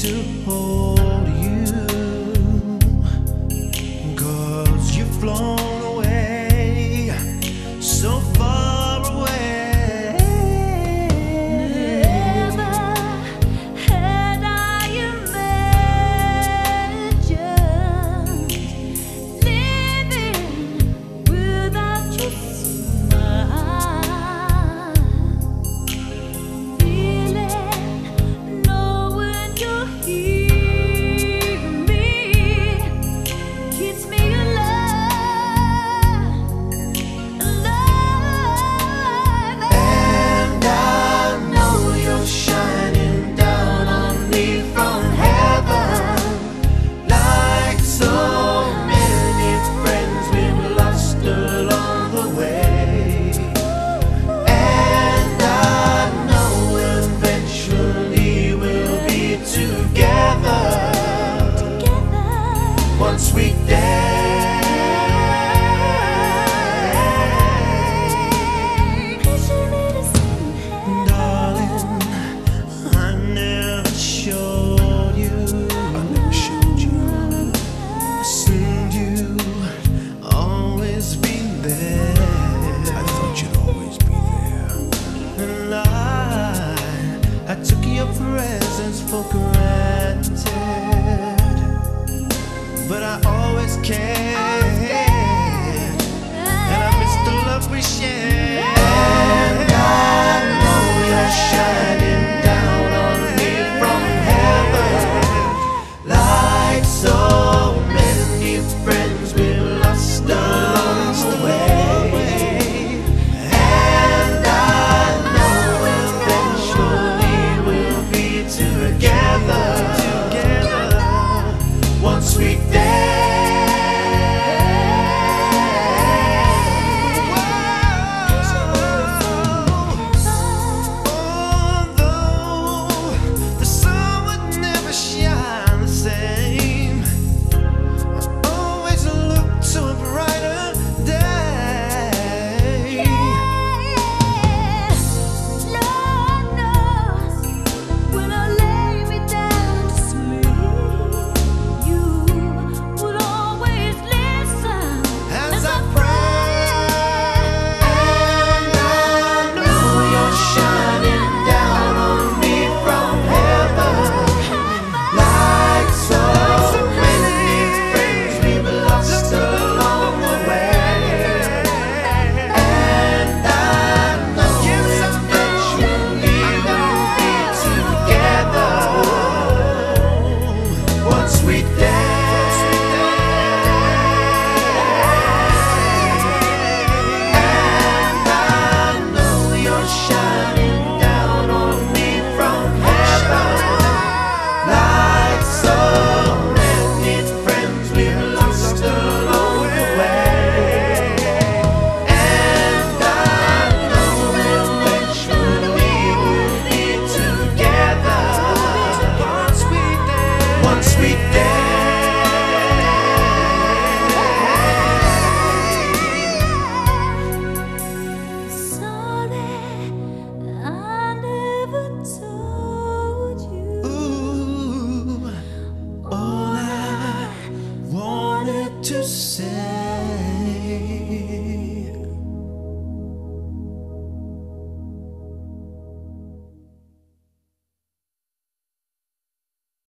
to hold Always care. And I miss the love we share. And I know you're shining.